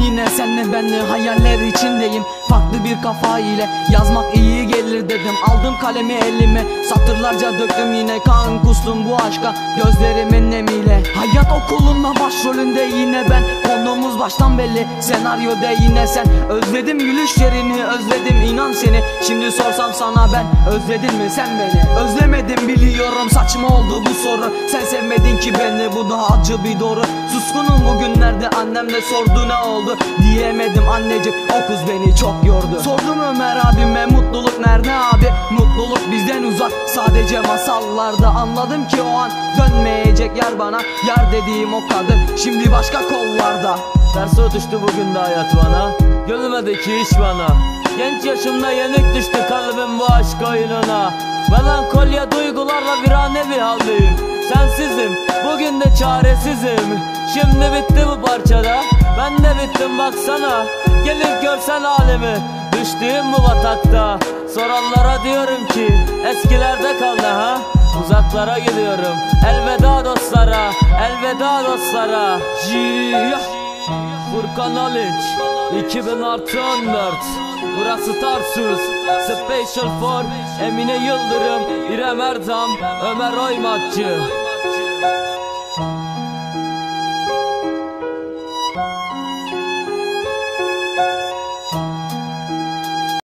yine ben de hayaller içindeyim. Farklı bir kafa ile yazmak iyi gelir dedim. Aldım kalemi elime satırlarca döktüm yine. Kan kustum bu aşka gözlerimin nemiyle. Hayat okulunda başrolünde yine ben baştan belli. Senaryoda yine sen. Özledim gülüşlerini özledim inan seni. Şimdi sorsam sana ben özledin mi sen beni? Özlemedim biliyorum saçma oldu bu soru. Sen sevmedin ki beni bu da acı bir doğru. Suskunum bugünlerde annem de sordu ne oldu? Diyemedim anneciğim o kız beni çok yordu. Sordum Ömer abime mutluluk nerede abi? Mutluluk bizden uzak. Sadece masallarda Anladım ki o an dönmeyecek yer bana. Yar dediğim o kadın şimdi başka kollarda Ters düştü bugün de hayat bana. Gülmedi ki iş bana. Genç yaşımda yenik düştü kalbim bu aşk oyununa. Melankolya duygularla virane bir haldeyim. Sensizim bugün de çaresizim. Şimdi bitti bu parçada. Ben de bittim baksana. Gelip görsen halimi. Düştüğüm bu batakta. Soranlara diyorum ki Eskilerde kaldı ha? Uzaklara gidiyorum. Elveda dostlara Elveda dostlara. Jiyah Furkan Aliç 2000 artı 14 Burası Tarsus. Special for Emine Yıldırım İrem Erdem Ömer Oymakçı